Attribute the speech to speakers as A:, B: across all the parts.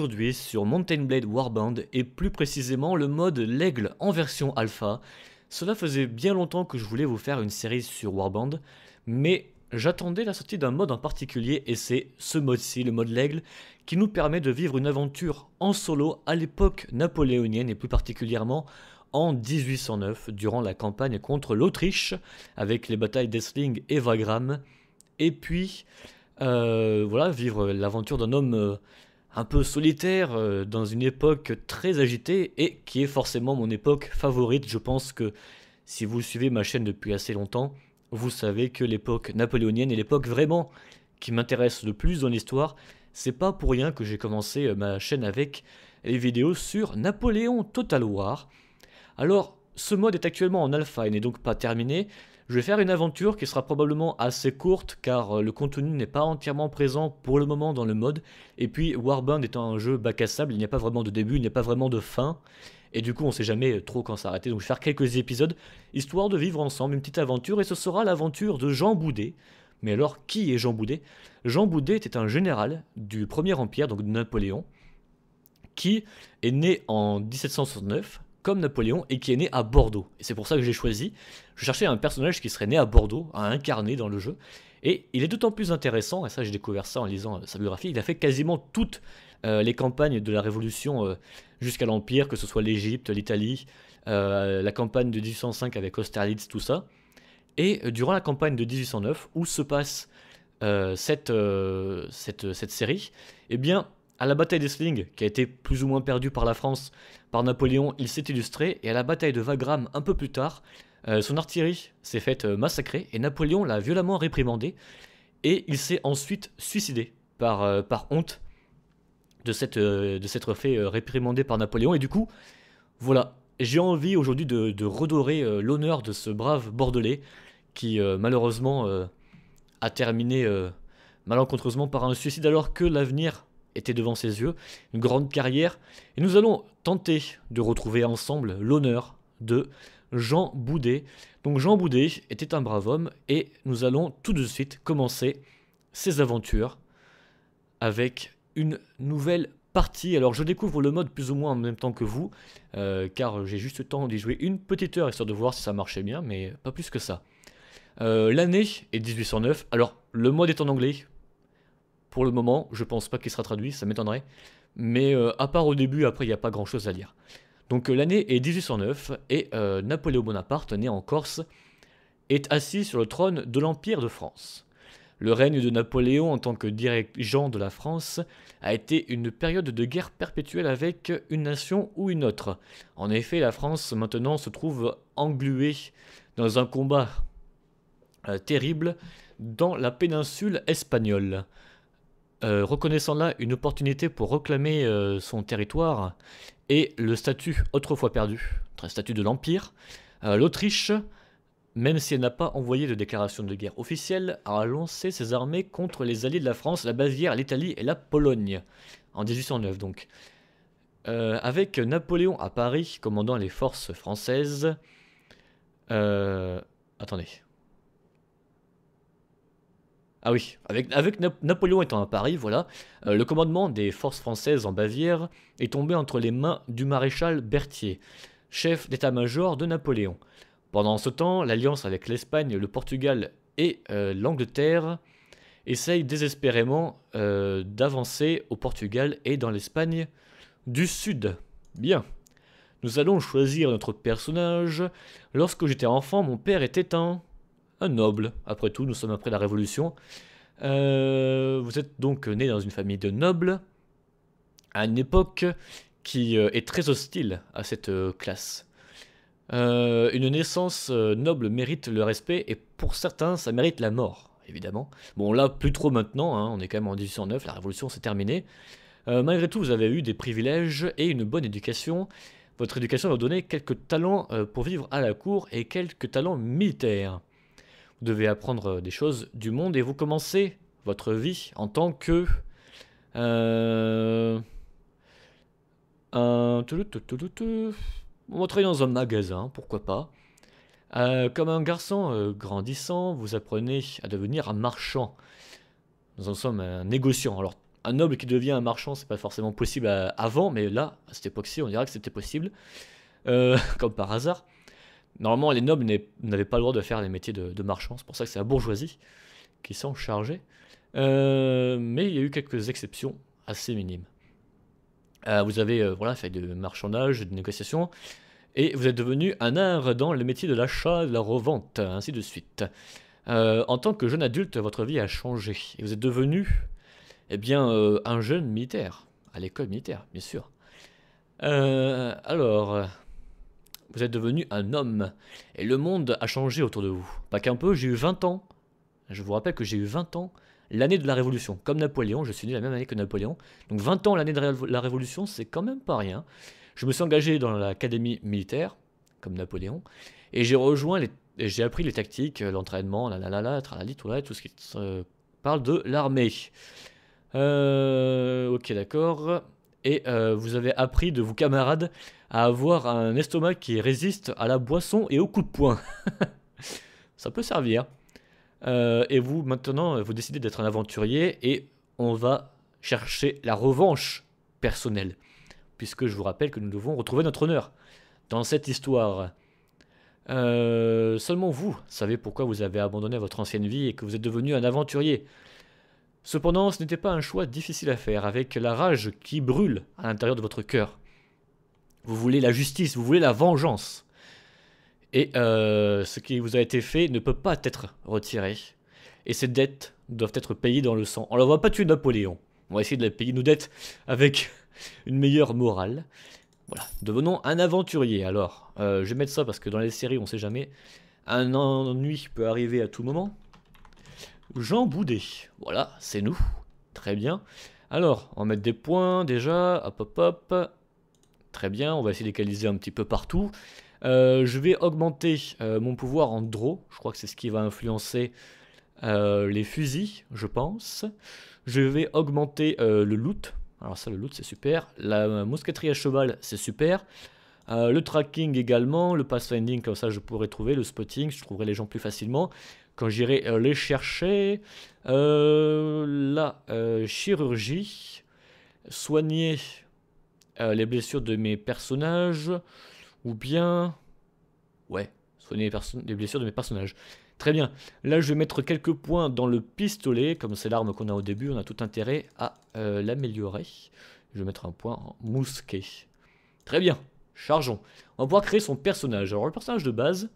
A: Aujourd'hui sur Mountain Blade Warband et plus précisément le mode l'aigle en version alpha. Cela faisait bien longtemps que je voulais vous faire une série sur Warband, mais j'attendais la sortie d'un mode en particulier et c'est ce mode-ci, le mode l'aigle, qui nous permet de vivre une aventure en solo à l'époque napoléonienne et plus particulièrement en 1809 durant la campagne contre l'Autriche avec les batailles d'Essling et Wagram et puis euh, voilà vivre l'aventure d'un homme euh, un peu solitaire euh, dans une époque très agitée et qui est forcément mon époque favorite. Je pense que si vous suivez ma chaîne depuis assez longtemps, vous savez que l'époque napoléonienne est l'époque vraiment qui m'intéresse le plus dans l'histoire. C'est pas pour rien que j'ai commencé euh, ma chaîne avec les vidéos sur Napoléon Total War. Alors, ce mode est actuellement en alpha et n'est donc pas terminé. Je vais faire une aventure qui sera probablement assez courte car euh, le contenu n'est pas entièrement présent pour le moment dans le mode. Et puis Warband étant un jeu bac il n'y a pas vraiment de début, il n'y a pas vraiment de fin. Et du coup on sait jamais trop quand s'arrêter. Donc je vais faire quelques épisodes histoire de vivre ensemble une petite aventure. Et ce sera l'aventure de Jean Boudet. Mais alors qui est Jean Boudet? Jean Boudet était un général du Premier Empire, donc de Napoléon, qui est né en 1769 comme Napoléon et qui est né à Bordeaux. Et c'est pour ça que j'ai choisi. Je cherchais un personnage qui serait né à Bordeaux, à incarner dans le jeu. Et il est d'autant plus intéressant, et ça j'ai découvert ça en lisant euh, sa biographie, il a fait quasiment toutes euh, les campagnes de la Révolution euh, jusqu'à l'Empire, que ce soit l'Égypte, l'Italie, la campagne de 1805 avec Austerlitz, tout ça. Et durant la campagne de 1809, où se passe cette, cette, cette série, eh bien, à la bataille d'Essling, qui a été plus ou moins perdue par la France, par Napoléon, il s'est illustré, et à la bataille de Wagram un peu plus tard, euh, son artillerie s'est faite euh, massacrer, et Napoléon l'a violemment réprimandé, et il s'est ensuite suicidé par, euh, honte de s'être fait réprimandé par Napoléon, et du coup, voilà, j'ai envie aujourd'hui de, redorer l'honneur de ce brave Bordelais, qui malheureusement a terminé malencontreusement par un suicide alors que l'avenir était devant ses yeux, une grande carrière, et nous allons tenter de retrouver ensemble l'honneur de Jean Boudet. Donc Jean Boudet était un brave homme, et nous allons tout de suite commencer ses aventures avec une nouvelle partie. Alors je découvre le mode plus ou moins en même temps que vous, euh, car j'ai juste le temps d'y jouer une petite heure histoire de voir si ça marchait bien, mais pas plus que ça. Euh, l'année est 1809, alors le mode est en anglais, pour le moment, je pense pas qu'il sera traduit, ça m'étonnerait. Mais euh, à part au début, après, il n'y a pas grand chose à lire. Donc euh, l'année est 1809 et euh, Napoléon Bonaparte, né en Corse, est assis sur le trône de l'Empire de France. Le règne de Napoléon en tant que dirigeant de la France a été une période de guerre perpétuelle avec une nation ou une autre. En effet, la France maintenant se trouve engluée dans un combat terrible dans la péninsule espagnole. Euh, reconnaissant là une opportunité pour réclamer euh, son territoire et le statut autrefois perdu, statut de l'Empire, euh, l'Autriche, même si elle n'a pas envoyé de déclaration de guerre officielle, a lancé ses armées contre les alliés de la France, la Bavière, l'Italie et la Pologne, en 1809 donc. avec Napoléon à Paris, commandant les forces françaises. attendez. Ah oui, avec, Napoléon étant à Paris, voilà, euh, le commandement des forces françaises en Bavière est tombé entre les mains du maréchal Berthier, chef d'état-major de Napoléon. Pendant ce temps, l'alliance avec l'Espagne, le Portugal et euh, l'Angleterre essaye désespérément euh, d'avancer au Portugal et dans l'Espagne du Sud. Bien. Nous allons choisir notre personnage. Lorsque j'étais enfant, mon père était un un noble. Après tout, nous sommes après la Révolution. Euh, vous êtes donc né dans une famille de nobles, à une époque qui euh, est très hostile à cette euh, classe. une naissance noble mérite le respect, et pour certains, ça mérite la mort, évidemment. Bon, là, plus trop maintenant, hein, on est quand même en 1809, la Révolution s'est terminée. malgré tout, vous avez eu des privilèges et une bonne éducation. Votre éducation va vous donner quelques talents pour vivre à la cour et quelques talents militaires. Vous devez apprendre euh, des choses du monde et vous commencez votre vie en tant que... Euh, un... On va travailler dans un magasin, pourquoi pas. Euh, comme un garçon grandissant, vous apprenez à devenir un marchand. Nous en sommes un négociant. Alors, un noble qui devient un marchand, c'est pas forcément possible avant, mais là, à cette époque-ci, on dirait que c'était possible. Comme par hasard. Normalement, les nobles n'avaient pas le droit de faire les métiers de, marchands, c'est pour ça que c'est la bourgeoisie qui s'en chargeait. Euh, mais il y a eu quelques exceptions assez minimes. Euh, vous avez voilà, fait de marchandage, de négociation, et vous êtes devenu un art dans le métier de l'achat, de la revente, ainsi de suite. en tant que jeune adulte, votre vie a changé, et vous êtes devenu eh bien, un jeune militaire, à l'école militaire, bien sûr. alors, vous êtes devenu un homme. Et le monde a changé autour de vous. Pas qu'un peu, j'ai eu 20 ans. Je vous rappelle que j'ai eu 20 ans l'année de la Révolution. Comme Napoléon, je suis né la même année que Napoléon. Donc 20 ans l'année de la Révolution, c'est quand même pas rien. Je me suis engagé dans l'académie militaire, comme Napoléon, et j'ai rejoint j'ai appris les tactiques, l'entraînement, la la la la, tralali, tout, là, tout ce qui parle de l'armée. Euh, ok, d'accord. Et euh, vous avez appris de vos camarades à avoir un estomac qui résiste à la boisson et au coup de poing. Ça peut servir. Euh, et vous, maintenant, vous décidez d'être un aventurier et on va chercher la revanche personnelle. Puisque je vous rappelle que nous devons retrouver notre honneur dans cette histoire. Euh, seulement vous savez pourquoi vous avez abandonné votre ancienne vie et que vous êtes devenu un aventurier. Cependant, ce n'était pas un choix difficile à faire, avec la rage qui brûle à l'intérieur de votre cœur. Vous voulez la justice, vous voulez la vengeance. Et euh, ce qui vous a été fait ne peut pas être retiré. Et ces dettes doivent être payées dans le sang. On ne va pas tuer Napoléon. On va essayer de payer nos dettes avec une meilleure morale. Voilà, devenons un aventurier. Alors, euh, je vais mettre ça parce que dans les séries, on ne sait jamais. Un ennui peut arriver à tout moment. Jean Boudet. Voilà, c'est nous. Très bien. Alors, on va mettre des points déjà. Hop, hop, hop. Très bien, on va essayer d'égaliser un petit peu partout. Euh, je vais augmenter euh, mon pouvoir en draw. Je crois que c'est ce qui va influencer euh, les fusils, je pense. Je vais augmenter le loot. Alors ça, le loot, c'est super. La mousqueterie à cheval, c'est super. le tracking également. Le pathfinding, comme ça, je pourrais trouver. Le spotting, je trouverai les gens plus facilement. Quand j'irai les chercher. la chirurgie. Soigner euh, les blessures de mes personnages, ou bien... Ouais, soigner les, blessures de mes personnages. Très bien. Là, je vais mettre quelques points dans le pistolet. Comme c'est l'arme qu'on a au début, on a tout intérêt à euh, l'améliorer. Je vais mettre un point en mousquet. Très bien. Chargeons. On va pouvoir créer son personnage. Alors, le personnage de base,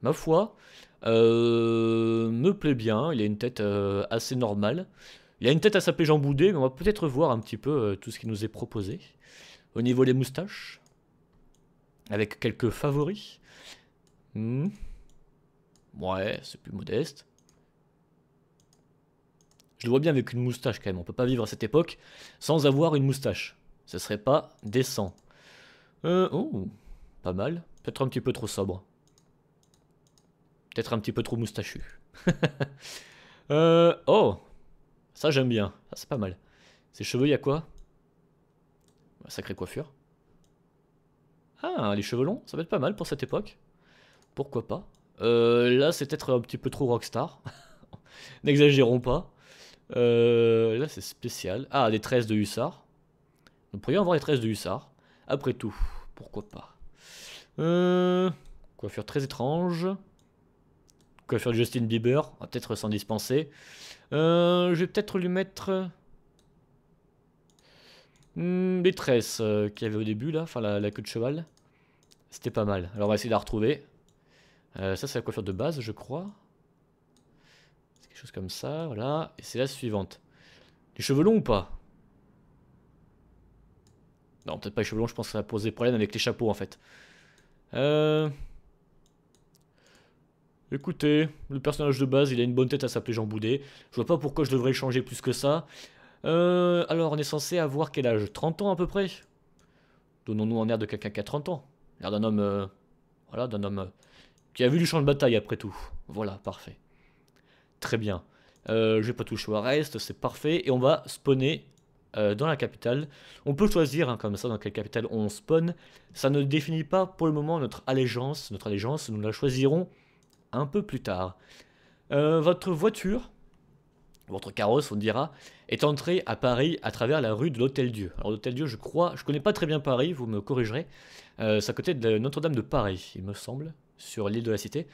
A: ma foi, euh, me plaît bien. Il a une tête assez normale. Il a une tête à s'appeler Jean mais on va peut-être voir un petit peu tout ce qui nous est proposé. Au niveau des moustaches, avec quelques favoris. Hmm. Ouais, c'est plus modeste. Je le vois bien avec une moustache quand même. On peut pas vivre à cette époque sans avoir une moustache. Ce serait pas décent. Euh, oh, pas mal. Peut-être un petit peu trop sobre. Peut-être un petit peu trop moustachu. euh, oh, ça j'aime bien. Ça c'est pas mal. Ses cheveux, il y a quoi? Sacrée coiffure. Ah, les cheveux longs, ça va être pas mal pour cette époque. Pourquoi pas? Euh, Là, c'est peut-être un petit peu trop rockstar. N'exagérons pas. Euh, là, c'est spécial. Ah, des tresses de hussard. Nous pourrions avoir des tresses de hussard. Après tout, pourquoi pas? Euh, Coiffure très étrange. Coiffure de Justin Bieber. On va peut-être s'en dispenser. Je vais peut-être lui mettre... Hmm, les tresses euh, qu'il y avait au début là, enfin la, queue de cheval. C'était pas mal. Alors on va essayer de la retrouver. Euh, ça c'est la coiffure de base je crois. C'est quelque chose comme ça, voilà. Et c'est la suivante. Les cheveux longs ou pas? Non peut-être pas les cheveux longs, je pense que ça va poser problème avec les chapeaux en fait. Euh... Écoutez, le personnage de base, il a une bonne tête à s'appeler Jean Boudet. Je vois pas pourquoi je devrais changer plus que ça. Euh, alors, on est censé avoir quel âge? 30 ans à peu près? Donnons-nous en air de quelqu'un qui a 30 ans. L'air d'un homme... Euh, voilà, d'un homme... Euh, qui a vu du champ de bataille après tout. Voilà, parfait. Très bien. je vais pas toucher au reste, c'est parfait. Et on va spawner dans la capitale. On peut choisir hein, comme ça dans quelle capitale on spawn. Ça ne définit pas pour le moment notre allégeance. Notre allégeance, nous la choisirons un peu plus tard. votre voiture votre carrosse, on dira, est entré à Paris à travers la rue de l'Hôtel-Dieu. Alors l'Hôtel-Dieu, je crois, je connais pas très bien Paris, vous me corrigerez. Euh, c'est à côté de Notre-Dame de Paris, il me semble, sur l'île de la Cité.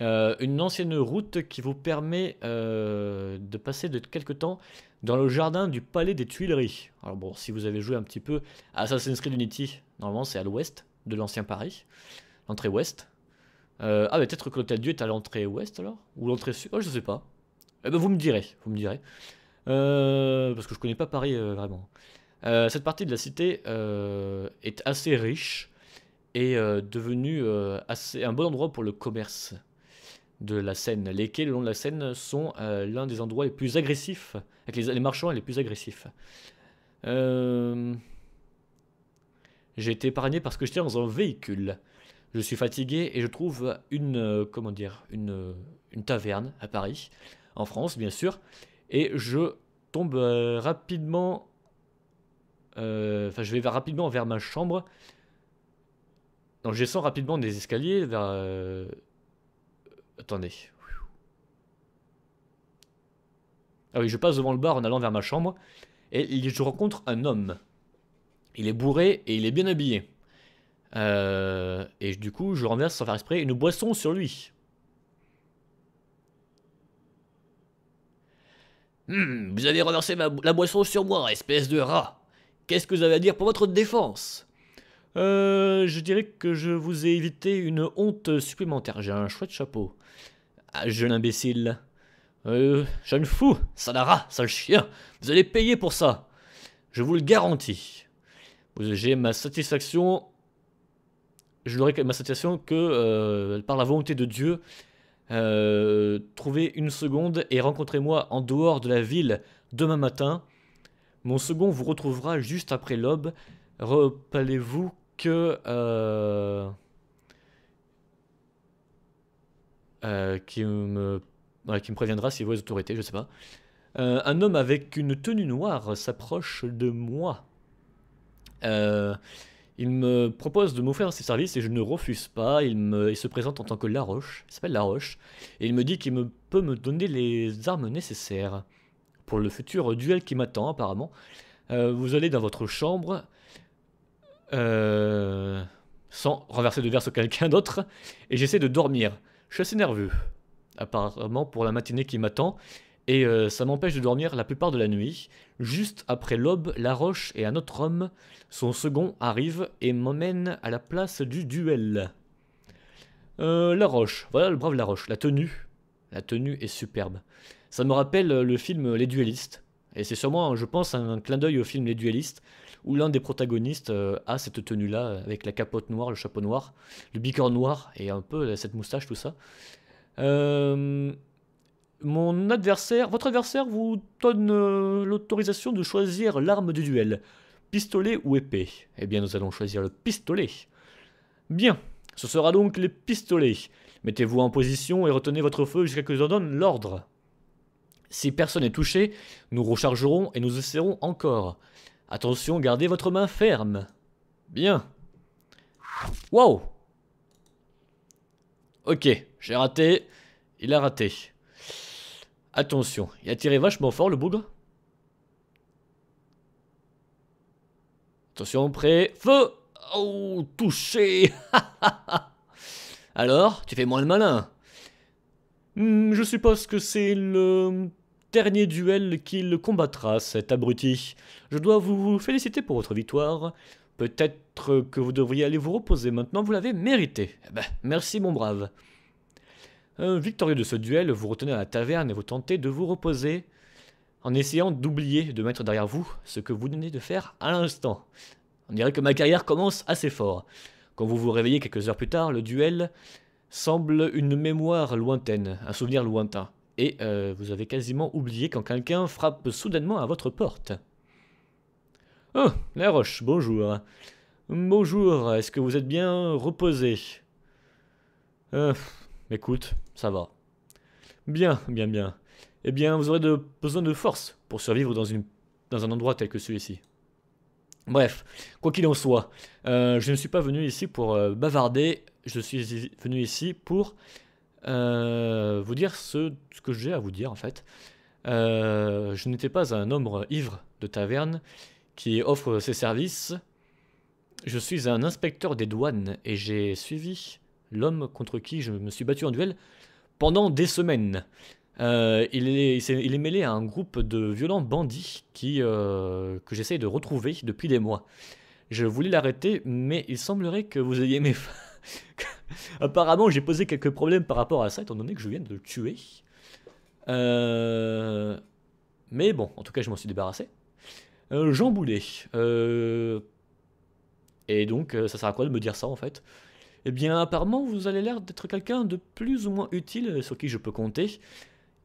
A: Euh, une ancienne route qui vous permet euh, de passer de quelque temps dans le jardin du Palais des Tuileries. Alors bon, si vous avez joué un petit peu à Assassin's Creed Unity, normalement c'est à l'ouest de l'ancien Paris, l'entrée ouest. Euh, ah, peut-être que l'hôtel Dieu est à l'entrée ouest alors? Ou l'entrée sud Oh, je sais pas. Eh ben, vous me direz, vous me direz. parce que je connais pas Paris vraiment. cette partie de la cité est assez riche et devenue assez un bon endroit pour le commerce de la Seine. Les quais le long de la Seine sont euh, l'un des endroits les plus agressifs, avec les, marchands les plus agressifs. Euh, j'ai été épargné parce que j'étais dans un véhicule. Je suis fatigué et je trouve une, euh, comment dire, une, taverne à Paris, en France bien sûr, et je tombe rapidement, enfin je vais rapidement vers ma chambre. Donc je descends rapidement des escaliers vers Attendez. Ah oui, je passe devant le bar en allant vers ma chambre et je rencontre un homme. Il est bourré et il est bien habillé. Euh, et du coup, je renverse sans faire exprès une boisson sur lui. Hmm, vous avez renversé la boisson sur moi, espèce de rat. Qu'est-ce que vous avez à dire pour votre défense? Euh, je dirais que je vous ai évité une honte supplémentaire. J'ai un chouette chapeau. Ah, jeune imbécile. Euh, jeune fou, salara, sale chien. Vous allez payer pour ça. Je vous le garantis. J'ai ma satisfaction. Je n'aurai ma satisfaction que euh, par la volonté de Dieu. Euh, trouvez une seconde et rencontrez-moi en dehors de la ville demain matin. Mon second vous retrouvera juste après l'aube. Rappelez-vous que euh, euh, qui me qui me préviendra si vous les autorités, je sais pas. Euh, un homme avec une tenue noire s'approche de moi. Il me propose de m'offrir ses services et je ne refuse pas. Il, se présente en tant que Laroche, il s'appelle Laroche, et il me dit qu'il me, peut me donner les armes nécessaires pour le futur duel qui m'attend apparemment. vous allez dans votre chambre, euh, sans renverser de verre sur quelqu'un d'autre, et j'essaie de dormir. Je suis assez nerveux, apparemment pour la matinée qui m'attend, et euh, ça m'empêche de dormir la plupart de la nuit. Juste après l'aube, La Roche et un autre homme, son second, arrivent et m'emmènent à la place du duel. Euh, la Roche, voilà le brave La Roche, la tenue. La tenue est superbe. Ça me rappelle le film Les Duellistes. Et c'est sûrement, je pense, un clin d'œil au film Les Duellistes, où l'un des protagonistes euh, a cette tenue-là, avec la capote noire, le chapeau noir, le bicorne noir, et un peu euh, cette moustache, tout ça. Mon adversaire, votre adversaire vous donne l'autorisation de choisir l'arme du duel, pistolet ou épée. Eh bien, nous allons choisir le pistolet. Bien, ce sera donc le pistolet. Mettez-vous en position et retenez votre feu jusqu'à ce que je donne l'ordre. Si personne n'est touché, nous rechargerons et nous essaierons encore. Attention, gardez votre main ferme. Bien. Wow Ok, j'ai raté. Il a raté. Attention, il a tiré vachement fort le bougre. Attention, prêt. Feu Oh, touché Alors, tu fais moins le malin. Hmm, je suppose que c'est le dernier duel qu'il combattra, cet abruti. Je dois vous féliciter pour votre victoire. Peut-être que vous devriez aller vous reposer maintenant, vous l'avez mérité. Eh ben, merci mon brave. Victorieux de ce duel, vous retenez à la taverne et vous tentez de vous reposer en essayant d'oublier de mettre derrière vous ce que vous venez de faire à l'instant. On dirait que ma carrière commence assez fort. Quand vous vous réveillez quelques heures plus tard, le duel semble une mémoire lointaine, un souvenir lointain et euh, vous avez quasiment oublié quand quelqu'un frappe soudainement à votre porte. Oh, la roche, bonjour. Bonjour, est-ce que vous êtes bien reposé? Euh, Écoute, ça va. Bien, bien, bien. Eh bien, vous aurez besoin de force pour survivre dans, un endroit tel que celui-ci. Bref, quoi qu'il en soit, euh, je ne suis pas venu ici pour euh, bavarder, je suis venu ici pour euh, vous dire ce, que j'ai à vous dire en fait. Je n'étais pas un homme ivre de taverne qui offre ses services. Je suis un inspecteur des douanes et j'ai suivi l'homme contre qui je me suis battu en duel pendant des semaines. Euh, il, est, il, est, mêlé à un groupe de violents bandits qui, euh, que j'essaye de retrouver depuis des mois. Je voulais l'arrêter, mais il semblerait que vous ayez mes... Apparemment, j'ai posé quelques problèmes par rapport à ça, étant donné que je viens de le tuer. Euh, mais bon, en tout cas, je m'en suis débarrassé. Jean Boulet. Et donc, ça sert à quoi de me dire ça, en fait? Eh bien, apparemment, vous avez l'air d'être quelqu'un de plus ou moins utile sur qui je peux compter.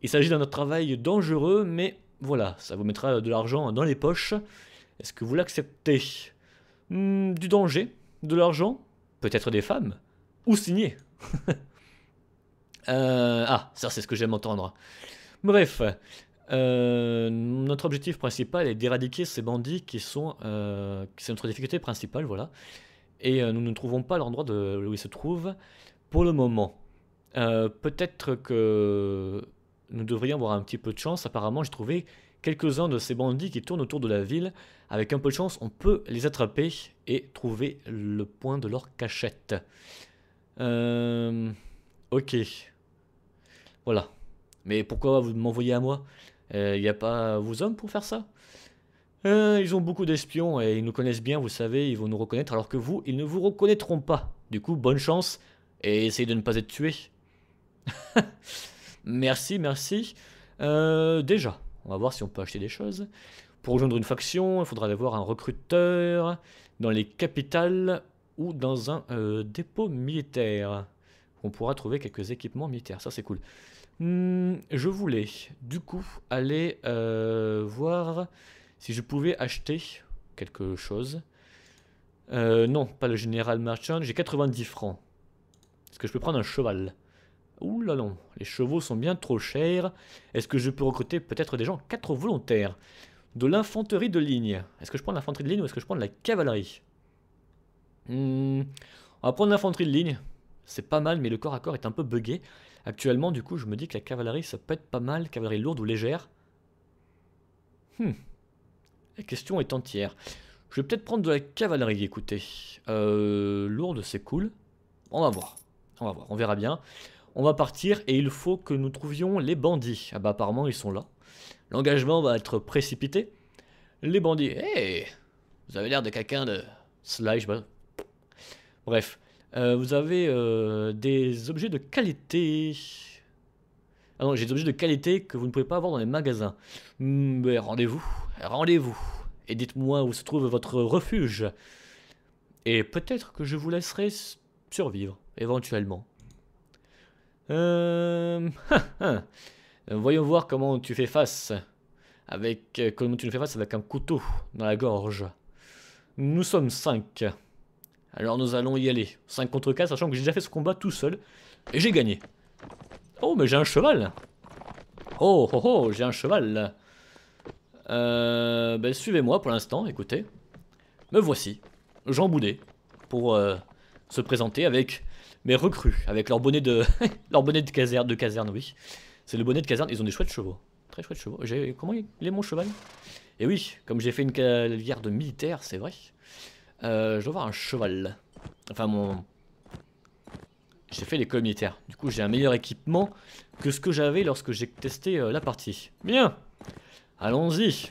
A: Il s'agit d'un travail dangereux, mais voilà, ça vous mettra de l'argent dans les poches. Est-ce que vous l'acceptez? Hmm, Du danger De l'argent Peut-être des femmes Ou signer euh, Ah, ça c'est ce que j'aime entendre. Bref, euh, notre objectif principal est d'éradiquer ces bandits qui sont... Euh, c'est notre difficulté principale, voilà. Et nous ne trouvons pas l'endroit où ils se trouvent pour le moment. Peut-être que nous devrions avoir un petit peu de chance. Apparemment, j'ai trouvé quelques-uns de ces bandits qui tournent autour de la ville. Avec un peu de chance, on peut les attraper et trouver le point de leur cachette. Euh, ok. Voilà. Mais pourquoi vous m'envoyez à moi? Il euh, n'y a pas vos hommes pour faire ça? Euh, Ils ont beaucoup d'espions et ils nous connaissent bien, vous savez, ils vont nous reconnaître, alors que vous, ils ne vous reconnaîtront pas. Du coup, bonne chance et essayez de ne pas être tués. Merci, merci. Euh, déjà, on va voir si on peut acheter des choses. Pour rejoindre une faction, il faudra avoir un recruteur dans les capitales ou dans un euh, dépôt militaire. On pourra trouver quelques équipements militaires, ça c'est cool. Hmm, je voulais du coup aller voir si je pouvais acheter quelque chose. non, pas le général merchant, j'ai 90 francs. Est-ce que je peux prendre un cheval? Ouh là là, les chevaux sont bien trop chers. Est-ce que je peux recruter peut-être des gens? Quatre volontaires. De l'infanterie de ligne. Est-ce que je prends l'infanterie de ligne ou est-ce que je prends de la cavalerie? Hmm, On va prendre l'infanterie de ligne. C'est pas mal, mais le corps à corps est un peu buggé. Actuellement, du coup, je me dis que la cavalerie, ça peut être pas mal. Cavalerie lourde ou légère. Hmm. La question est entière. Je vais peut-être prendre de la cavalerie, écoutez. Euh, lourde, c'est cool. On va voir. On va voir, on verra bien. On va partir et il faut que nous trouvions les bandits. Ah bah apparemment ils sont là. L'engagement va être précipité. Les bandits. Hé Vous avez l'air de quelqu'un de... Slash, bah. Bref. Euh, vous avez euh, des objets de qualité. Ah non, j'ai des objets de qualité que vous ne pouvez pas avoir dans les magasins. Mais rendez-vous, rendez-vous. Et dites-moi où se trouve votre refuge. Et peut-être que je vous laisserai survivre, éventuellement. Euh... Voyons voir comment tu fais face. Avec euh, comment tu nous fais face avec un couteau dans la gorge. Nous sommes 5. Alors nous allons y aller. 5 contre 4, sachant que j'ai déjà fait ce combat tout seul. Et j'ai gagné. Oh, mais j'ai un cheval. Oh, oh, oh, j'ai un cheval. Euh, ben, suivez-moi pour l'instant, écoutez. Me voici, Jean Boudet, pour euh, se présenter avec mais recrues, avec leur bonnet de, leur bonnet de caserne, de caserne, oui. C'est le bonnet de caserne, ils ont des chouettes chevaux. Très chouettes chevaux. Comment il est mon cheval? Et oui, comme j'ai fait une cavalière de militaire, c'est vrai. Euh, je dois avoir un cheval. Enfin, mon... J'ai fait l'école militaire. Du coup, j'ai un meilleur équipement que ce que j'avais lorsque j'ai testé la partie. Bien Allons-y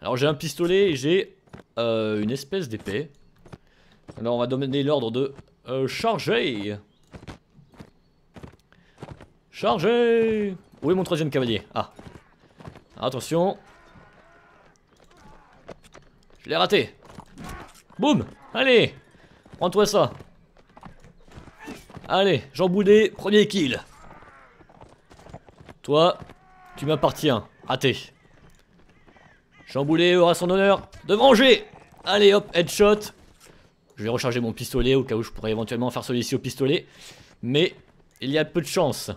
A: Alors, j'ai un pistolet et j'ai euh, une espèce d'épée. Alors, on va donner l'ordre de euh, chargez Chargez Où est mon troisième cavalier? Ah. Attention. Je l'ai raté. Boum Allez Prends-toi ça. Allez, Jean Boudet, premier kill. Toi, tu m'appartiens. Raté. Jean Boulet aura son honneur de venger. Allez hop, headshot. Je vais recharger mon pistolet au cas où je pourrais éventuellement faire celui-ci au pistolet. Mais il y a peu de chance.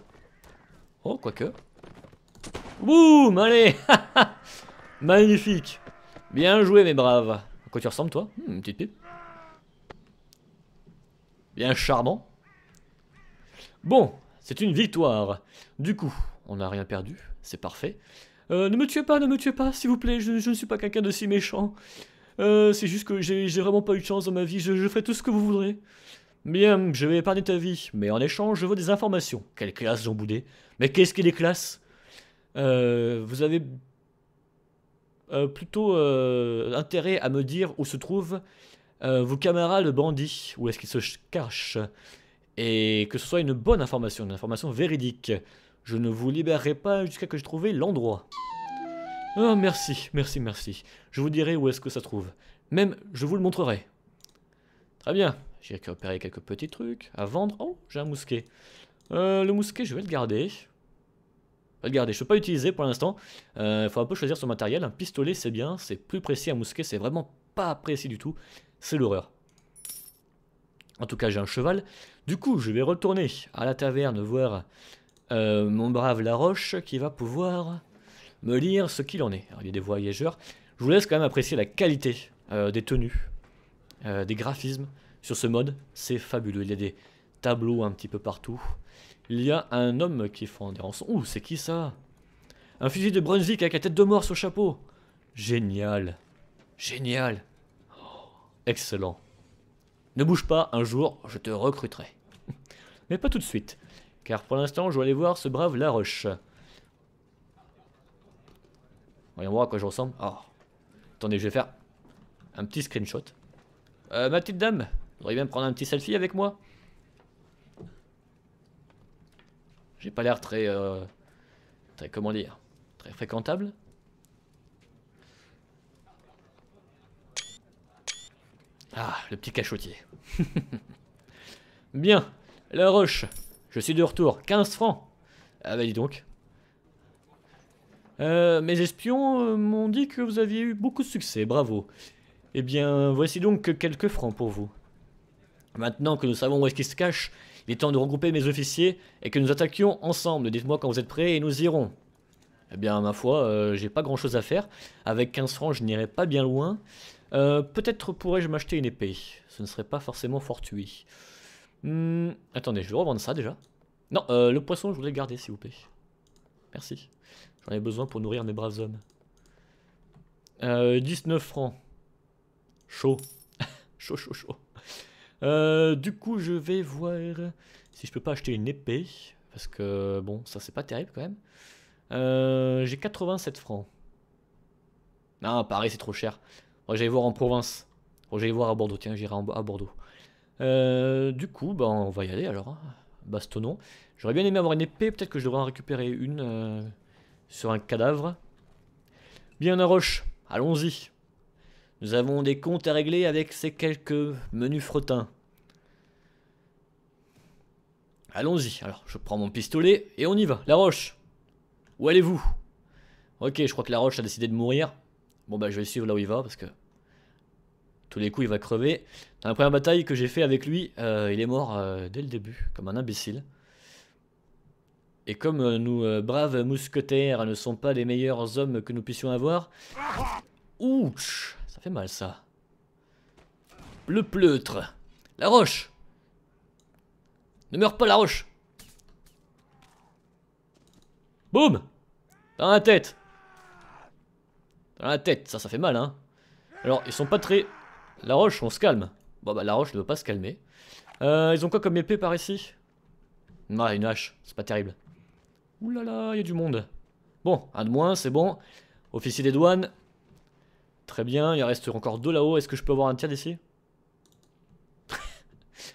A: Oh, quoique. Boum Allez Magnifique Bien joué, mes braves. À quoi tu ressembles, toi? Hmm, Une petite pipe. Bien charmant. Bon, c'est une victoire. Du coup, on n'a rien perdu. C'est parfait. Euh, ne me tuez pas, ne me tuez pas, s'il vous plaît, je, ne suis pas quelqu'un de si méchant. Euh, c'est juste que j'ai vraiment pas eu de chance dans ma vie, je, ferai tout ce que vous voudrez. Bien, je vais épargner ta vie, mais en échange, je veux des informations. Quelle classe, Jean Boudet Mais qu'est-ce qu'il est classe euh, Vous avez plutôt intérêt à me dire où se trouvent vos camarades bandits, où est-ce qu'ils se cachent, et que ce soit une bonne information, une information véridique. Je ne vous libérerai pas jusqu'à que je trouve l'endroit. Oh, merci, merci, merci. Je vous dirai où est-ce que ça trouve. Même, je vous le montrerai. Très bien. J'ai récupéré quelques petits trucs à vendre. Oh, j'ai un mousquet. Euh, le mousquet, je vais le garder. Je vais le garder. Je ne peux pas l'utiliser pour l'instant. Il euh, faut un peu choisir son matériel. Un pistolet, c'est bien. C'est plus précis. Un mousquet, c'est vraiment pas précis du tout. C'est l'horreur. En tout cas, j'ai un cheval. Du coup, je vais retourner à la taverne voir euh, mon brave Laroche qui va pouvoir me lire ce qu'il en est. il y a des voyageurs. Je vous laisse quand même apprécier la qualité des tenues, des graphismes sur ce mode. C'est fabuleux. Il y a des tableaux un petit peu partout. Il y a un homme qui fend des rançons. Ouh, c'est qui ça? Un fusil de Brunswick avec la tête de mort sur le chapeau. Génial. Génial. Oh, excellent. Ne bouge pas, un jour, je te recruterai. Mais pas tout de suite. Car pour l'instant, je dois aller voir ce brave Laroche. Voyons voir à quoi je ressemble. Oh. Attendez, je vais faire un petit screenshot. Euh, ma petite dame, vous voudriez bien prendre un petit selfie avec moi? J'ai pas l'air très... Euh, très, comment dire Très fréquentable Ah, le petit cachotier. Bien, la roche. Je suis de retour. 15 francs. Ah bah dis donc. Euh, mes espions euh, m'ont dit que vous aviez eu beaucoup de succès, bravo. Eh bien, voici donc quelques francs pour vous. Maintenant que nous savons où est-ce qu'il se cache, il est temps de regrouper mes officiers et que nous attaquions ensemble. Dites-moi quand vous êtes prêts et nous irons. Eh bien, ma foi, euh, j'ai pas grand-chose à faire. Avec 15 francs, je n'irai pas bien loin. Peut-être pourrais-je m'acheter une épée. Ce ne serait pas forcément fortuit. Hmm, attendez, je vais revendre ça déjà. Non, euh, le poisson, je voudrais le garder, s'il vous plaît. Merci. J'en ai besoin pour nourrir mes braves hommes. 19 francs. Chaud. chaud, chaud, chaud. Euh, du coup, je vais voir si je peux pas acheter une épée. Parce que, bon, ça c'est pas terrible quand même. Euh, J'ai 87 francs. Non, Paris c'est trop cher. J'allais voir en province. J'allais voir à Bordeaux. Tiens, j'irai à Bordeaux. Euh, du coup, bah, on va y aller alors. Hein. Bastonnons. J'aurais bien aimé avoir une épée. Peut-être que je devrais en récupérer une euh, sur un cadavre. Bien, roche. Allons-y. Nous avons des comptes à régler avec ces quelques menus frettins. Allons-y. Alors, je prends mon pistolet et on y va. La Roche. Où allez-vous? Ok, je crois que La Roche a décidé de mourir. Bon bah je vais suivre là où il va parce que tous les coups il va crever. Dans la première bataille que j'ai fait avec lui, euh, il est mort euh, dès le début, comme un imbécile. Et comme euh, nous, braves mousquetaires, ne sont pas les meilleurs hommes que nous puissions avoir... Ouch ça fait mal ça. Le pleutre. La roche. Ne meurs pas la roche. Boum Dans la tête. Dans la tête, ça, ça fait mal, hein. Alors, ils sont pas très... La roche, on se calme. Bon, bah, la roche ne veut pas se calmer. Euh, ils ont quoi comme épée par ici? Ah, une hache. C'est pas terrible. Ouh là là, il y a du monde. Bon, un de moins, c'est bon. Officier des douanes, Très bien, il reste encore deux là-haut. Est-ce que je peux avoir un tir d'ici?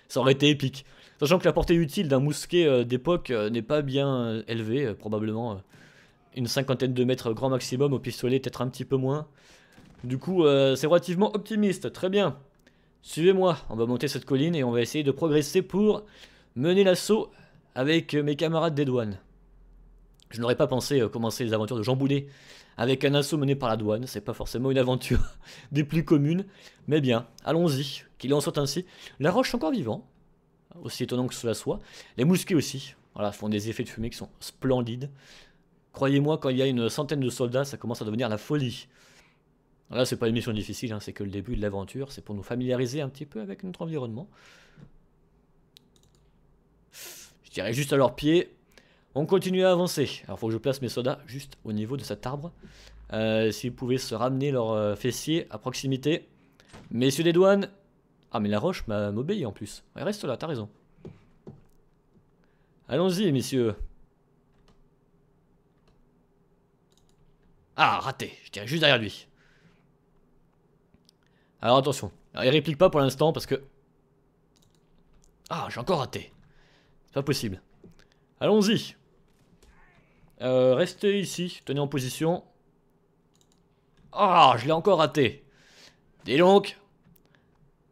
A: Ça aurait été épique. Sachant que la portée utile d'un mousquet euh, d'époque euh, n'est pas bien élevée, probablement une cinquantaine de mètres grand maximum, au pistolet peut-être un petit peu moins. Du coup, c'est relativement optimiste, très bien. Suivez-moi, on va monter cette colline et on va essayer de progresser pour mener l'assaut avec mes camarades des douanes. Je n'aurais pas pensé commencer les aventures de Jean avec un assaut mené par la douane. C'est pas forcément une aventure des plus communes, mais bien, allons-y, qu'il en soit ainsi. La roche est encore vivant, aussi étonnant que cela soit. Les mousquets aussi, voilà, font des effets de fumée qui sont splendides. Croyez-moi, quand il y a une centaine de soldats, ça commence à devenir la folie. Là, c'est pas une mission difficile, hein, c'est que le début de l'aventure, c'est pour nous familiariser un petit peu avec notre environnement. Je dirais juste à leurs pieds, On continue à avancer. Alors faut que je place mes soldats juste au niveau de cet arbre. Euh, si vous pouvez se ramener leur euh, fessier à proximité. Messieurs des douanes. Ah mais la roche m'obéit en plus. reste là, t'as raison. Allons-y messieurs. Ah, raté. Je tiens juste derrière lui. Alors attention. il réplique pas pour l'instant parce que... Ah, j'ai encore raté. C'est pas possible. Allons-y. Euh, restez ici, tenez en position. Ah, je l'ai encore raté. Dis donc.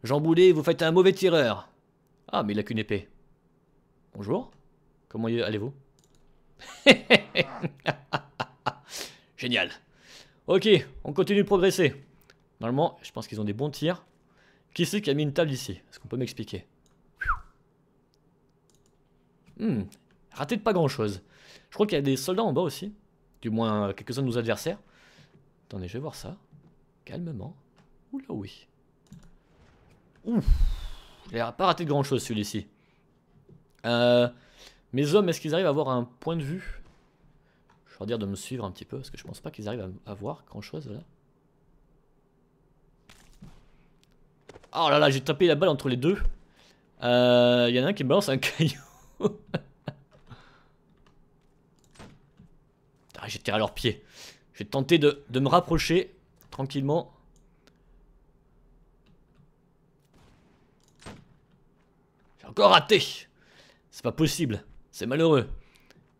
A: Jean Boulet, vous faites un mauvais tireur. Ah, mais il a qu'une épée. Bonjour. Comment allez-vous? Génial. Ok, on continue de progresser. Normalement, je pense qu'ils ont des bons tirs. Qui c'est qui a mis une table ici? Est-ce qu'on peut m'expliquer? Hmm, raté de pas grand chose. Je crois qu'il y a des soldats en bas aussi. Du moins, quelques-uns de nos adversaires. Attendez, je vais voir ça. Calmement. Oula, oui. Ouf. Il n'a pas raté de grand chose celui-ci. Euh, mes hommes, est-ce qu'ils arrivent à avoir un point de vue? Je vais leur dire de me suivre un petit peu, parce que je pense pas qu'ils arrivent à, voir grand chose là. Oh là là, j'ai tapé la balle entre les deux. Il euh, y en a un qui me balance un caillou. ah, tiré à leurs pieds. J'ai tenté de, de me rapprocher tranquillement. J'ai encore raté. C'est pas possible. C'est malheureux.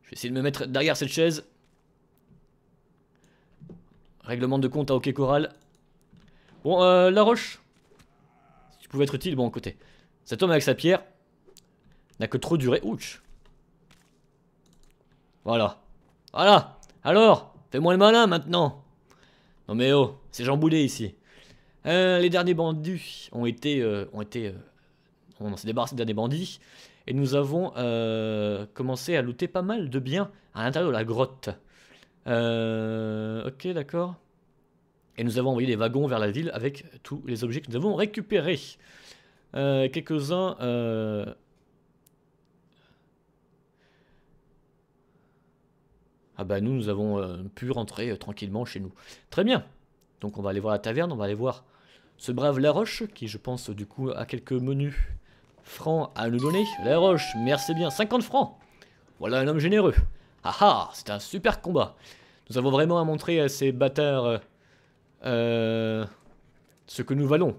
A: Je vais essayer de me mettre derrière cette chaise. Règlement de compte à hockey Coral. Bon, euh, la roche. Pouvais être utile, bon, côté. Cet homme avec sa pierre n'a que trop duré. Ouch. Voilà. Voilà. Alors, fais-moi le malin maintenant. Non mais oh, c'est Jean ici. Euh, les derniers bandits ont été... Euh, ont été euh, on s'est débarrassé des derniers bandits. Et nous avons commencé à looter pas mal de biens à l'intérieur de la grotte. ok, d'accord. Et nous avons envoyé des wagons vers la ville avec tous les objets que nous avons récupérés. Quelques-uns Ah bah nous, nous avons euh, pu rentrer euh, tranquillement chez nous. Très bien. Donc on va aller voir la taverne, on va aller voir ce brave Laroche, qui je pense du coup a quelques menus francs à nous donner. Laroche, merci bien, 50 francs Voilà un homme généreux. Ah ah, c'est un super combat. Nous avons vraiment à montrer à ces bâtards euh, ce que nous valons.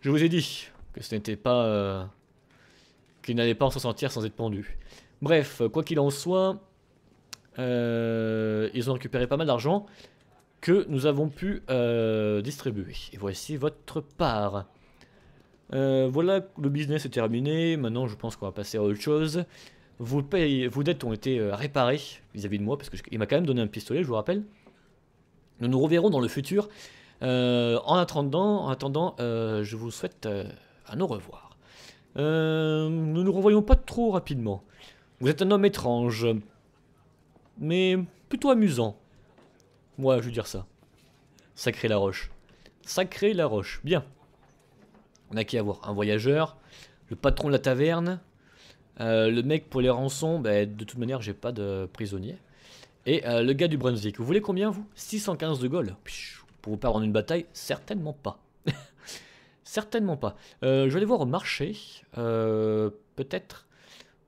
A: Je vous ai dit que ce n'était pas... qu'ils n'allaient pas s'en sortir sans être pendus. Bref, quoi qu'il en soit, euh, ils ont récupéré pas mal d'argent que nous avons pu euh, distribuer. Et voici votre part. Euh, voilà, le business est terminé. Maintenant, je pense qu'on va passer à autre chose. Vos, vos dettes ont été réparées vis-à-vis de moi, parce qu'il m'a quand même donné un pistolet, je vous rappelle. Nous nous reverrons dans le futur. en attendant, en attendant je vous souhaite un au revoir. nous ne nous revoyons pas trop rapidement. Vous êtes un homme étrange, mais plutôt amusant. Moi, je veux dire ça. Sacré la roche. Sacré la roche. Bien. On a qui à voir Un voyageur, le patron de la taverne, euh, le mec pour les rançons, bah, de toute manière, j'ai pas de prisonnier. Et euh, le gars du Brunswick. Vous voulez combien, vous? 615 de gold. Pour vous perdre en une bataille Certainement pas. Certainement pas. Euh, je vais aller voir au marché. Peut-être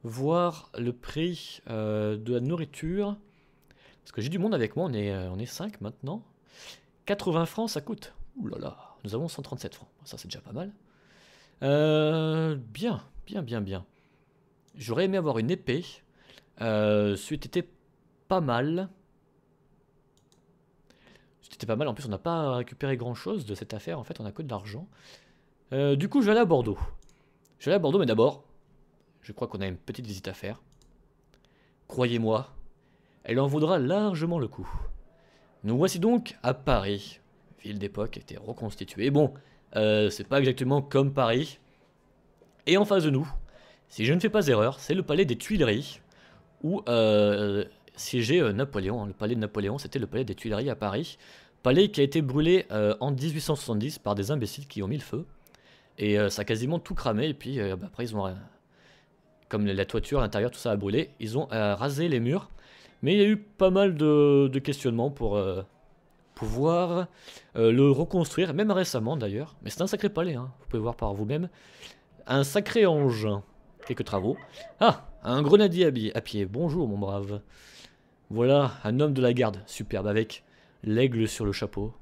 A: voir le prix euh, de la nourriture. Parce que j'ai du monde avec moi, on est, euh, on est 5 maintenant. 80 francs ça coûte. Ouh là là, nous avons 137 francs. Ça c'est déjà pas mal. Euh, bien, bien, bien, bien. J'aurais aimé avoir une épée. Euh, pas mal. C'était pas mal. En plus, on n'a pas récupéré grand chose de cette affaire. En fait, on a que de l'argent. du coup, je vais aller à Bordeaux. Je vais aller à Bordeaux, mais d'abord, je crois qu'on a une petite visite à faire. Croyez-moi, elle en vaudra largement le coup. Nous voici donc à Paris. Ville d'époque était reconstituée. Bon, euh, c'est pas exactement comme Paris. Et en face de nous, si je ne fais pas erreur, c'est le palais des Tuileries, où euh, siégeait euh, Napoléon. Le palais de Napoléon, c'était le palais des Tuileries à Paris. Palais qui a été brûlé euh, en 1870 par des imbéciles qui ont mis le feu. Et ça a quasiment tout cramé, et puis bah, après ils ont comme la toiture, l'intérieur, tout ça a brûlé. Ils ont rasé les murs. Mais il y a eu pas mal de, questionnements pour pouvoir le reconstruire, même récemment d'ailleurs. Mais c'est un sacré palais, hein. vous pouvez voir par vous-même. Un sacré engin. Quelques travaux. Ah, un grenadier à pied. Bonjour mon brave. Voilà, un homme de la garde. Superbe, avec l'aigle sur le chapeau.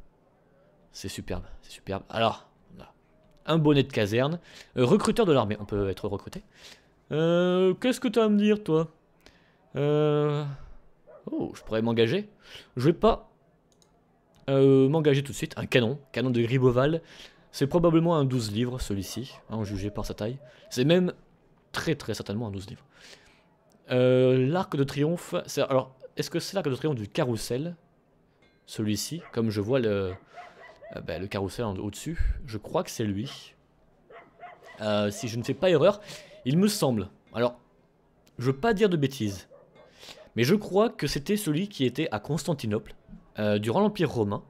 A: C'est superbe, c'est superbe. Alors, un bonnet de caserne. Euh, recruteur de l'armée, on peut être recruté. Euh, Qu'est-ce que tu as à me dire, toi? Euh... Oh, je pourrais m'engager. Je vais pas m'engager tout de suite. Un canon, canon de Griboval. C'est probablement un 12 livres, celui-ci, en jugé par sa taille. C'est même très très certainement un 12 livres. Euh, l'arc de triomphe, alors, est-ce que c'est l'arc de triomphe du carrousel Celui-ci, comme je vois le, euh, ben, le carrousel au-dessus? Je crois que c'est lui. Euh, si je ne fais pas erreur, il me semble. Alors, je veux pas dire de bêtises. Mais je crois que c'était celui qui était à Constantinople, euh, durant l'Empire romain,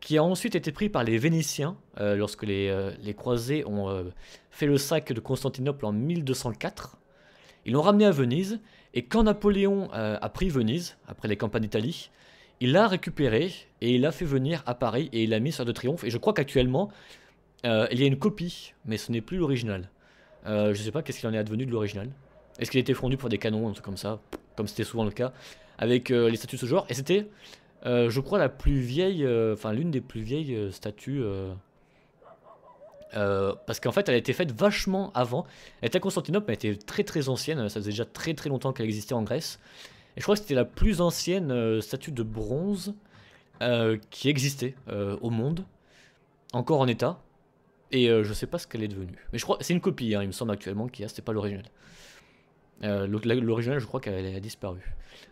A: qui a ensuite été pris par les Vénitiens, lorsque les, les, croisés ont fait le sac de Constantinople en 1204. Ils l'ont ramené à Venise, et quand Napoléon a pris Venise, après les campagnes d'Italie, il l'a récupéré et il l'a fait venir à Paris et il l'a mis sur de triomphe. Et je crois qu'actuellement, euh, il y a une copie, mais ce n'est plus l'original. Euh, je sais pas qu'est-ce qu'il en est advenu de l'original? Est-ce qu'il a été fondu pour des canons, un truc comme ça, comme c'était souvent le cas, avec euh, les statues de ce genre. Et c'était, euh, je crois, la plus vieille, enfin l'une des plus vieilles statues. Parce qu'en fait, elle a été faite vachement avant. Elle était à Constantinople, mais elle était très très ancienne. Ça faisait déjà très très longtemps qu'elle existait en Grèce. Et je crois que c'était la plus ancienne euh, statue de bronze euh, qui existait euh, au monde, encore en état. Et je sais pas ce qu'elle est devenue. Mais je crois c'est une copie, hein, il me semble actuellement qu'il y a, c'était pas l'original. l'original, je crois qu'elle a disparu.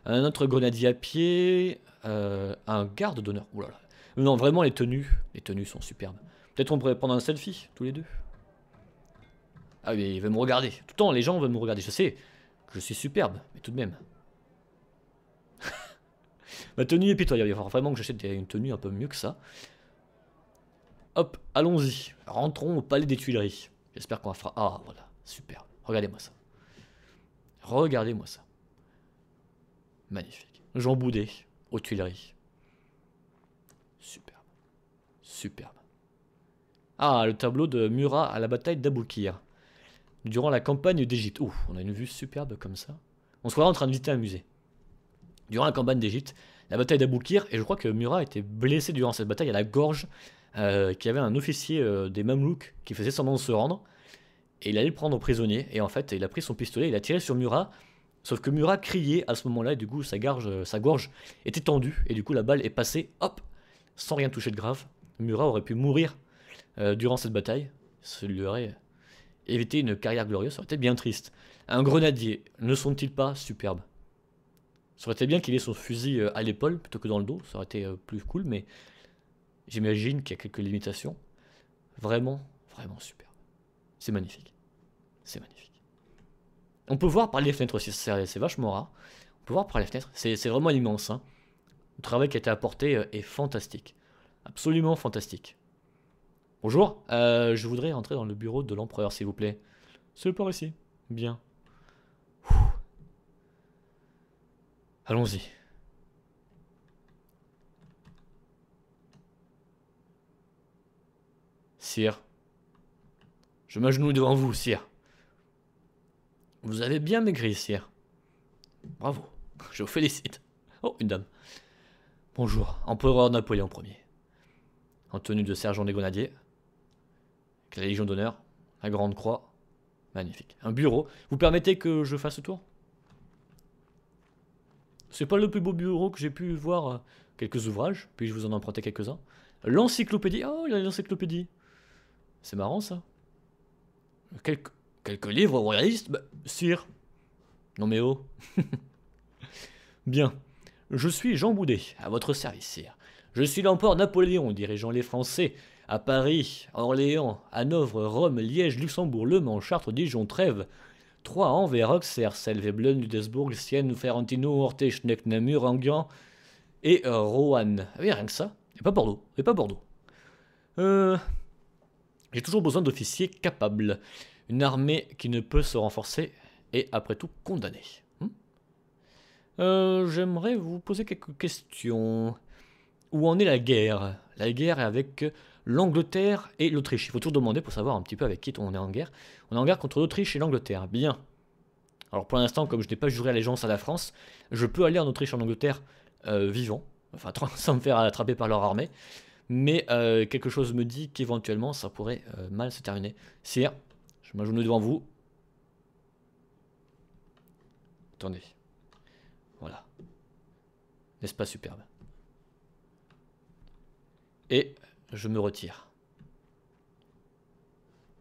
A: Un autre grenadier à pied, un garde d'honneur. Non, vraiment les tenues, les tenues sont superbes. Peut-être on pourrait prendre un selfie tous les deux. Ah mais il veut me regarder. Tout le temps, les gens veulent me regarder. Je sais que je suis superbe, mais tout de même. Ma tenue est pitoyable. Il va vraiment que j'achète une tenue un peu mieux que ça. Hop, allons-y. Rentrons au palais des Tuileries. J'espère qu'on faire... Ah, voilà. Super. Regardez-moi ça. Regardez-moi ça. Magnifique. Jean Boudet, aux Tuileries. Superbe. Superbe. Ah, le tableau de Murat à la bataille d'Aboukir. Durant la campagne d'Égypte. Ouh, on a une vue superbe comme ça. On se croirait en train de visiter un musée. Durant la campagne d'Égypte, la bataille d'Aboukir, et je crois que Murat était blessé durant cette bataille à la gorge, euh, qu'il y avait un officier euh, des Mamelouks qui faisait semblant de se rendre, et il allait le prendre prisonnier, et en fait, il a pris son pistolet, il a tiré sur Murat, sauf que Murat criait à ce moment-là, et du coup, sa gorge, euh, sa gorge était tendue, et du coup, la balle est passée, hop, sans rien toucher de grave. Murat aurait pu mourir durant cette bataille, ça lui aurait évité une carrière glorieuse, ça aurait été bien triste. Un grenadier, ne sont-ils pas superbes? Ça aurait été bien qu'il ait son fusil euh, à l'épaule plutôt que dans le dos, ça aurait été euh, plus cool, mais j'imagine qu'il y a quelques limitations. Vraiment, vraiment super. C'est magnifique. C'est magnifique. On peut voir par les fenêtres aussi, c'est vachement rare. On peut voir par les fenêtres, c'est vraiment immense. Hein. Le travail qui a été apporté euh, est fantastique. Absolument fantastique. Bonjour, je voudrais entrer dans le bureau de l'empereur, s'il vous plaît. C'est par ici. Bien. Allons-y. Sire. Je m'agenouille devant vous, sire. Vous avez bien maigri, sire. Bravo. Je vous félicite. Oh, une dame. Bonjour, empereur Napoléon Ier. En tenue de sergent des grenadiers. La Légion d'honneur. La Grande Croix. Magnifique. Un bureau. Vous permettez que je fasse le tour? C'est pas le plus beau bureau que j'ai pu voir. Euh, quelques ouvrages, puis je vous en empruntais quelques-uns. L'encyclopédie. Oh, il a l'encyclopédie. C'est marrant ça. Quelques, quelques livres royalistes bah, Sire. Non mais oh. Bien. Je suis Jean Boudet, à votre service, sire. Je suis l'empereur Napoléon, dirigeant les Français à Paris, Orléans, Hanovre, Rome, Liège, Luxembourg, Le Mans, Chartres, Dijon, Trèves, 3 Anvers, Auxerre, Selveblun, Ludesbourg, Sienne, Ferrantino, Orte, Schneck, Namur, Enghien et euh, Roanne. Ah rien que ça. Et pas Bordeaux. Et pas Bordeaux. Euh, J'ai toujours besoin d'officiers capables. Une armée qui ne peut se renforcer est après tout condamné. Hmm euh, J'aimerais vous poser quelques questions. Où en est la guerre? La guerre est avec l'Angleterre et l'Autriche. Il faut toujours demander pour savoir un petit peu avec qui on est en guerre. On est en guerre contre l'Autriche et l'Angleterre. Bien. Alors pour l'instant, comme je n'ai pas juré allégeance à la France, je peux aller en Autriche et en Angleterre euh, vivant, enfin sans me faire attraper par leur armée. Mais euh, quelque chose me dit qu'éventuellement ça pourrait euh, mal se terminer. Sire, je m'ajoute devant vous. Attendez. Voilà. N'est-ce pas superbe? Et je me retire.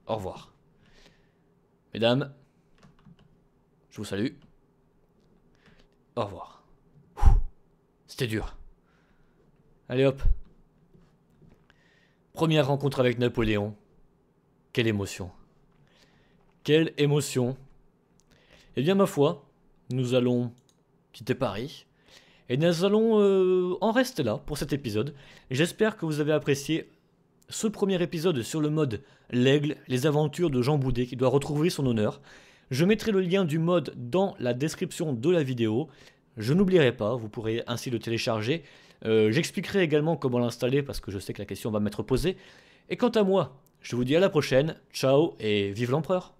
A: Au revoir. Mesdames, je vous salue. Au revoir. C'était dur. Allez hop. Première rencontre avec Napoléon. Quelle émotion. Quelle émotion. Eh bien ma foi, nous allons quitter Paris. Et nous allons euh, en rester là pour cet épisode. J'espère que vous avez apprécié ce premier épisode sur le mode L'Aigle, les aventures de Jean Boudet qui doit retrouver son honneur. Je mettrai le lien du mode dans la description de la vidéo. Je n'oublierai pas, vous pourrez ainsi le télécharger. Euh, j'expliquerai également comment l'installer parce que je sais que la question va m'être posée. Et quant à moi, je vous dis à la prochaine, ciao et vive l'empereur